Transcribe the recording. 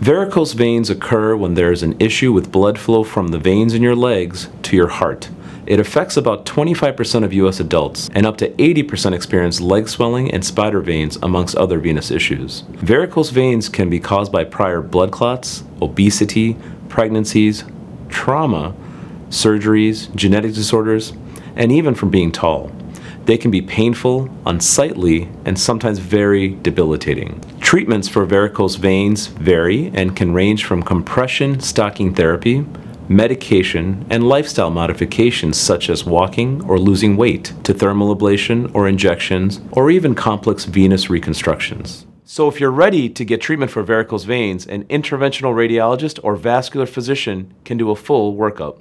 Varicose veins occur when there is an issue with blood flow from the veins in your legs to your heart. It affects about 25% of US adults, and up to 80% experience leg swelling and spider veins, amongst other venous issues. Varicose veins can be caused by prior blood clots, obesity, pregnancies, trauma, surgeries, genetic disorders, and even from being tall. They can be painful, unsightly, and sometimes very debilitating. Treatments for varicose veins vary and can range from compression stocking therapy, medication, and lifestyle modifications such as walking or losing weight, to thermal ablation or injections, or even complex venous reconstructions. So if you're ready to get treatment for varicose veins, an interventional radiologist or vascular physician can do a full workup.